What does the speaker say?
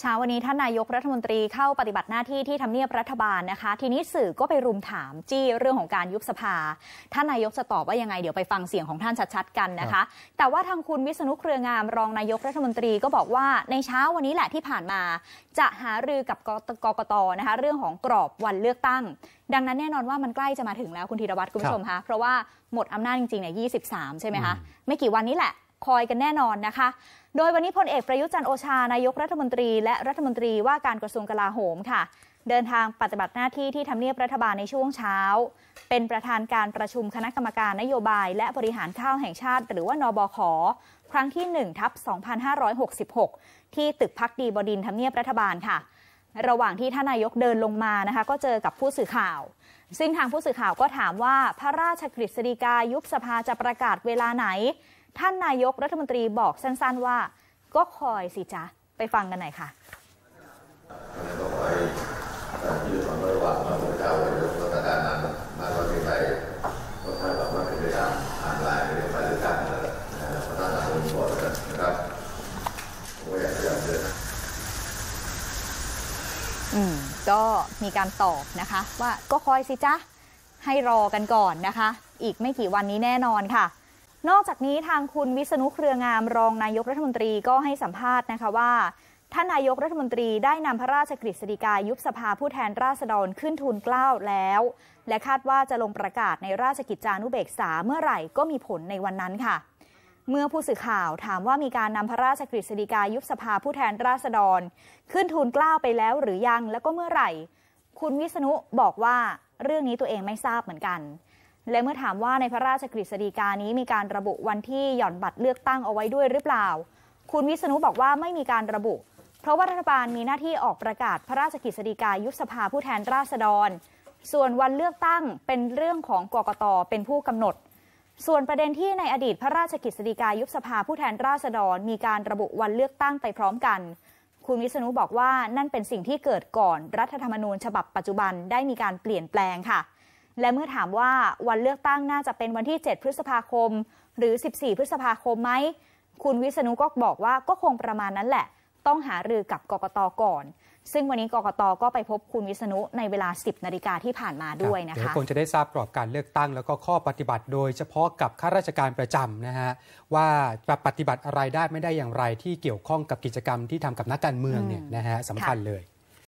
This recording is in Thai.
เช้าวันนี้ท่านนายกรัฐมนตรีเข้าปฏิบัติหน้าที่ที่ทำเนียบรัฐบาลนะคะ ทีนี้สื่อก็ไปรุมถามจี้เรื่องของการยุบสภา ท่านนายกจะตอบว่ายังไงเดี๋ยวไปฟังเสียงของท่านชัดๆกันนะคะ แต่ว่าทางคุณวิษณุเครืองามรองนายกรัฐมนตรีก็บอกว่าในเช้าวันนี้แหละที่ผ่านมา จะหารือกับกกตนะคะ เรื่องของกรอบวันเลือกตั้ง ดังนั้นแน่นอนว่ามันใกล้จะมาถึงแล้วคุณธีรวัตรคุณผู้ชมคะเพราะว่าหมดอำนาจจริงๆเนี่ย23 ใช่ไหมคะไม่กี่วันนี้แหละ คอยกันแน่นอนนะคะ โดยวันนี้พลเอกประยุจันโอชานายกรัฐมนตรี และรัฐมนตรีว่าการกระทรวงกลาโหมค่ะ เดินทางปฏิบัติหน้าที่ที่ทำเนียบรัฐบาลในช่วงเช้า เป็นประธานการประชุมคณะกรรมการนโยบาย และบริหารข้าวแห่งชาติ หรือว่านบขครั้งที่1ทับ2566 ที่ตึกพักดีบดินทำเนียบรัฐบาลค่ะ ระหว่างที่ท่านนายกเดินลงมานะคะ ก็เจอกับผู้สื่อข่าว ซึ่งทางผู้สื่อข่าวก็ถามว่าพระราชกฤษฎีกายุบสภาจะประกาศเวลาไหน ท่านนายกรัฐมนตรีบอกสั้นๆว่า ก็คอยสิจ๊ะ ไปฟังกันหน่อยค่ะต่อไปยืดความระหว่างมาพระเจ้าในรัชกาลนั้นมาก็มีใครก็คาดหวังว่าเป็นไปตามไทม์ไลน์ในการเลือกตั้งนั่นแหละนะครับประธานสังคมกแล้วกันนะครับผมอยากจะย้ำเตือนอืมก็มีการตอบนะคะว่าก็คอยสิจ๊ะ ให้รอกันก่อนนะคะ อีกไม่กี่วันนี้แน่นอนค่ะ นอกจากนี้ทางคุณวิษณุเครืองามรองนายกรัฐมนตรีก็ให้สัมภาษณ์นะคะว่า ท่านนายกรัฐมนตรีได้นำพระราชกฤษฎีกายุบสภาผู้แทนราษฎรขึ้นทูลเกล้าแล้ว และคาดว่าจะลงประกาศในราชกิจจานุเบกษาเมื่อไหร่ก็มีผลในวันนั้นค่ะ เมื่อผู้สื่อข่าวถามว่ามีการนำพระราชกฤษฎีกายุบสภาผู้แทนราษฎร ขึ้นทูลเกล้าไปแล้วหรือยัง แล้วก็เมื่อไหร่ คุณวิษณุบอกว่าเรื่องนี้ตัวเองไม่ทราบเหมือนกัน และเมื่อถามว่าในพระราชกฤษฎีกานี้มีการระบุวันที่หย่อนบัตรเลือกตั้งเอาไว้ด้วยหรือเปล่า คุณวิษณุบอกว่าไม่มีการระบุ เพราะว่ารัฐบาลมีหน้าที่ออกประกาศพระราชกฤษฎีกายุบสภาผู้แทนราษฎร ส่วนวันเลือกตั้งเป็นเรื่องของกกตเป็นผู้กำหนด ส่วนประเด็นที่ในอดีตพระราชกฤษฎีกายุบสภาผู้แทนราษฎร มีการระบุวันเลือกตั้งไปพร้อมกันคุณวิษณุบอกว่านั่นเป็นสิ่งที่เกิดก่อนรัฐธรรมนูญฉบับปัจจุบันได้มีการเปลี่ยนแปลงค่ะ และเมื่อถามว่าวันเลือกตั้งน่าจะเป็นวันที่ 7 พฤษภาคม หรือ 14 พฤษภาคมไหม คุณวิษณุก็บอกว่าก็คงประมาณนั้นแหละ ต้องหารือกับกกตก่อน ซึ่งวันนี้กกตก็ไปพบคุณวิษณุในเวลา 10 นาฬิกาที่ผ่านมาด้วยนะเดี๋ยวคะคงจะได้ทราบกรอบการเลือกตั้ง แล้วก็ข้อปฏิบัติโดยเฉพาะกับข้าราชการประจำนะฮะว่าจะปฏิบัติอะไรได้ไม่ได้อย่างไรที่เกี่ยวข้องกับกิจกรรมที่ทำกับนักการเมืองเนี่ยนะฮะสำคัญเลย